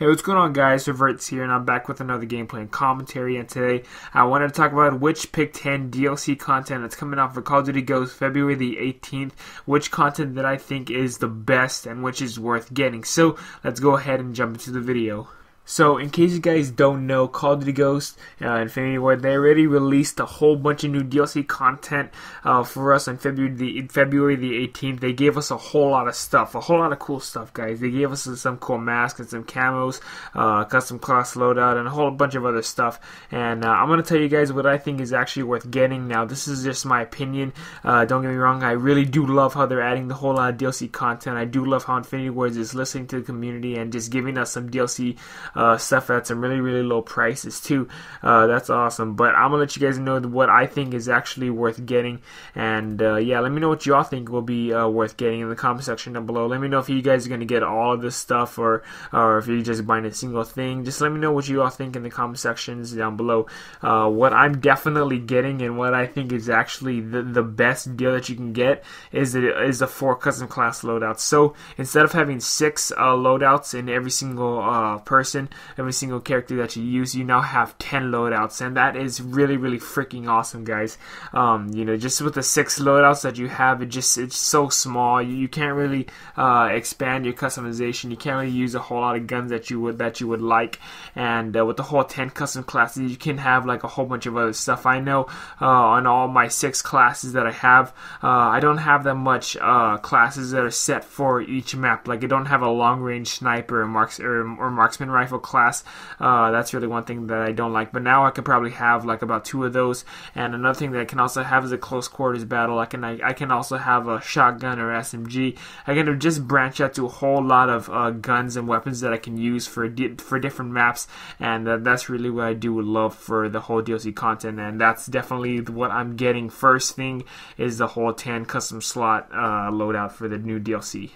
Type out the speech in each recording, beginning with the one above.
Hey, what's going on guys? Revertz here and I'm back with another gameplay and commentary and today I wanted to talk about which Pick 10 DLC content that's coming out for Call of Duty Ghosts February the 18th, which content that I think is the best and which is worth getting. So, let's go ahead and jump into the video. So, in case you guys don't know, Call of Duty Ghost, uh, Infinity Ward, they already released a whole bunch of new DLC content uh, for us on February the February the 18th. They gave us a whole lot of stuff, a whole lot of cool stuff, guys. They gave us some cool masks and some camos, uh, custom class loadout, and a whole bunch of other stuff. And uh, I'm gonna tell you guys what I think is actually worth getting. Now, this is just my opinion. Uh, don't get me wrong, I really do love how they're adding the whole lot of DLC content. I do love how Infinity Ward is listening to the community and just giving us some DLC uh, stuff at some really really low prices too. Uh, that's awesome. But I'm gonna let you guys know what I think is actually worth getting, and uh, yeah, let me know what y'all think will be uh, worth getting in the comment section down below. Let me know if you guys are gonna get all of this stuff or or if you're just buying a single thing. Just let me know what you all think in the comment sections down below. Uh, what I'm definitely getting and what I think is actually the, the best deal that you can get is the, is the four custom class loadouts. So instead of having six uh, loadouts in every single person, every single character that you use, you now have 10 loadouts, and that is really, really freaking awesome, guys. Um, you know, just with the six loadouts that you have, it just it's so small. You, you can't really uh, expand your customization. You can't really use a whole lot of guns that you would that you would like, and uh, with the whole 10 custom classes, you can have like a whole bunch of other stuff. I know uh, on all my six classes that I have, uh, I don't have that much uh, classes that are set for each map. Like I don't have a long range sniper or marks or, or marksman rifle class class. Uh, that's really one thing that I don't like. But now I could probably have like about two of those. And another thing that I can also have is a close quarters battle. I can I, I can also have a shotgun or SMG. I can just branch out to a whole lot of uh, guns and weapons that I can use for di- for different maps. And uh, that's really what I do love for the whole DLC content. And that's definitely what I'm getting. First thing is the whole 10 custom slot uh, loadout for the new DLC.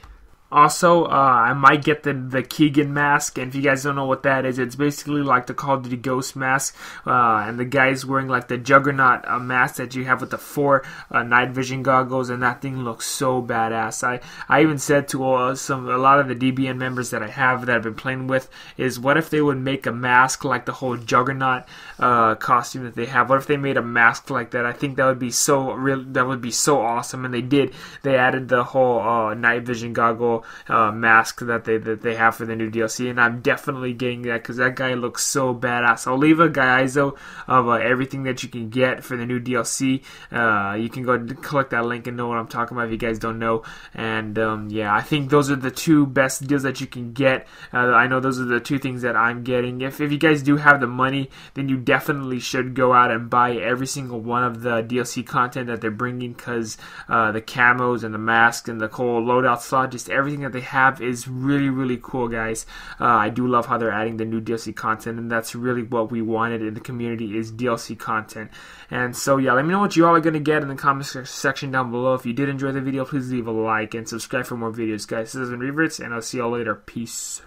Also, uh, I might get the, the Keegan mask, and if you guys don't know what that is, it's basically like the Call of Duty Ghost mask, uh, and the guy's wearing like the Juggernaut uh, mask that you have with the four uh, night vision goggles, and that thing looks so badass. I, I even said to uh, some a lot of the DBN members that I have that I've been playing with is what if they would make a mask like the whole Juggernaut uh, costume that they have? What if they made a mask like that? I think that would be so real. That would be so awesome, and they did. They added the whole night vision goggle uh, mask that they that they have for the new DLC, and I'm definitely getting that because that guy looks so badass. I'll leave a guizo of uh, everything that you can get for the new DLC. Uh, you can go click that link and know what I'm talking about if you guys don't know. And um, yeah, I think those are the two best deals that you can get. Uh, I know those are the two things that I'm getting. If if you guys do have the money, then you definitely should go out and buy every single one of the DLC content that they're bringing because uh, the camos and the masks and the whole loadout slot, just everything everything that they have is really, really cool, guys. Uh, I do love how they're adding the new DLC content, and that's really what we wanted in the community is DLC content. And so, yeah, let me know what you all are going to get in the comment section down below. If you did enjoy the video, please leave a like and subscribe for more videos, guys. This has been Revertz, and I'll see y'all later. Peace.